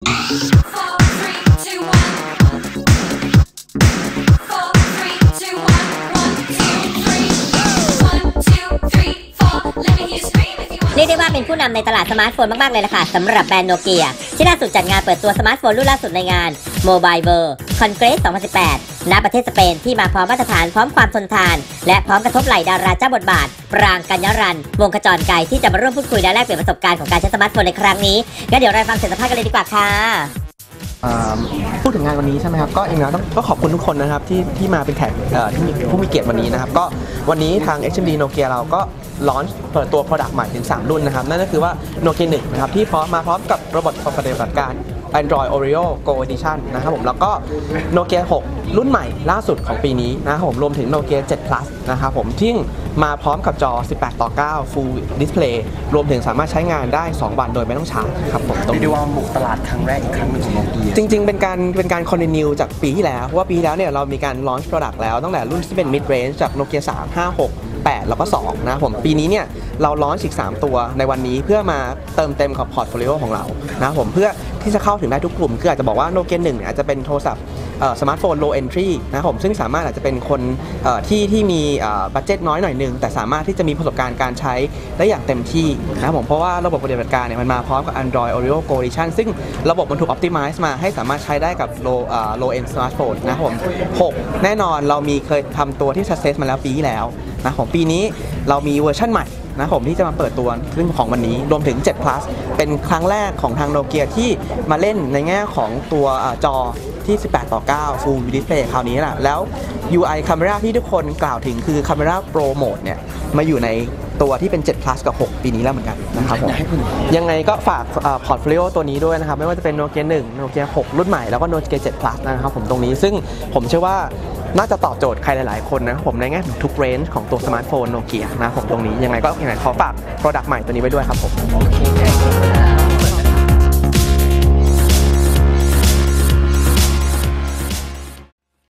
เรียกได้ว่าเป็นผู้นำในตลาดสมาร์ทโฟนมาก ๆ เลยล่ะค่ะสำหรับแบรนด์โนเกียที่ล่าสุดจัดงานเปิดตัวสมาร์ทโฟนรุ่นล่าสุดในงาน Mobile World Congress 2018 ณ ประเทศสเปนที่มาพร้อมมาตรฐานพร้อมความทนทาน และพร้อมกระทบไหล่ดาราเจ้าบทบาท ปรางกัญญ์ณรัณ วงศ์ขจรไกลที่จะมาร่วมพูดคุยและแลกเปลี่ยนประสบการณ์ของการใช้สมาร์ทโฟนในครั้งนี้งั้นเดี๋ยวเราไปฟังเสียงสัมภาษณ์กันเลยดีกว่าค่ะอ่าพูดถึงงานวันนี้ใช่ไหมครับก็เองนะต้องก็ขอบคุณทุกคนนะครับที่ที่มาเป็นแขกเอ่อที่มีผู้มีเกียรติวันนี้นะครับก็วันนี้ทาง HMD Nokia เราก็ลอนเปิดตัว Product ใหม่ถึง 3 รุ่นนะครับ นั่นก็คือว่า Nokia 1นะครับที่พร้อมมาพร้อมกับระบบปฏิบัติการ Android Oreo Go Edition นะครับผมแล้วก็ Nokia 6 รุ่นใหม่ล่าสุดของปีนี้นะครับผมรวมถึง Nokia 7 Plus นะครับผมที่มาพร้อมกับจอ 18 ต่อ 9 Full Display รวมถึงสามารถใช้งานได้ 2 วันโดยไม่ต้องชาร์จครับผมตรงเรียกนี้ได้ว่าบุกตลาดครั้งแรกอีกครั้งหนึ่งของโนเกียจริง ๆ เป็นการเป็นการคอน t i นิวจากปีที่แล้วเพราะว่าปีที่แล้วเนี่ยเรามีการ launch product แล้วตั้งแต่รุ่นที่เป็น mid range จาก Nokia 3 5 6 8 แล้วก็ 2 นะครับผมปีนี้เนี่ย เรา launch อีก 3 ตัวในวันนี้เพื่อมาเติมเต็มกับ portfolio ของเรานะครับผมเพื่อที่จะเข้าถึงได้ทุกกลุ่มคืออาจจะบอกว่า Nokia 1เนี่ยอาจจะเป็นโทรศัพท์สมาร์ทโฟน low entry นะครับผมซึ่งสามารถอาจจะเป็นคนที่ที่มีบัตเจ็ตน้อยหน่อยหนึง แต่สามารถที่จะมีประสบการณ์การใช้ได้อย่างเต็มที่นะครับผมเพราะว่าระบบปฏิบัติการเนี่ยมันมาพร้อมกับ Android Oreo Go Edition ซึ่งระบบมันถูก optimize มาให้สามารถใช้ได้กับ low low end smartphone นะครับผม6แน่นอนเรามีเคยทำตัวที่ success มาแล้วปีที่แล้วนะผมปีนี้เรามีเวอร์ชันใหม่ นะผมที่จะมาเปิดตัวขึ้นของวันนี้รวมถึง 7 plus เป็นครั้งแรกของทางโนเกียที่มาเล่นในแง่ของตัวอ่าจอที่ 18 ต่อ 9 Full Display คราวนี้แหละแล้ว UI Camera ที่ทุกคนกล่าวถึงคือ Camera Pro Mode เนี่ยมาอยู่ในตัวที่เป็น 7 plus กับ 6 ปีนี้แล้วเหมือนกันนะครับผมอยากให้คุณยังไงก็ฝาก portfolio ตัวนี้ด้วยนะครับ ไม่ว่าจะเป็นโนเกีย1โนเกีย6 รุ่นใหม่แล้วก็โนเกีย7 plus นะครับผมตรงนี้ซึ่งผมเชื่อว่า น่าจะตอบโจทย์ใครหลาย ๆ คนนะครับผมในแง่ทุก range ของตัวสมาร์ทโฟนโนเกียนะครับผมตรงนี้ยังไงก็ยังไงขอฝาก product ใหม่ตัวนี้ไว้ด้วยครับผมโอเค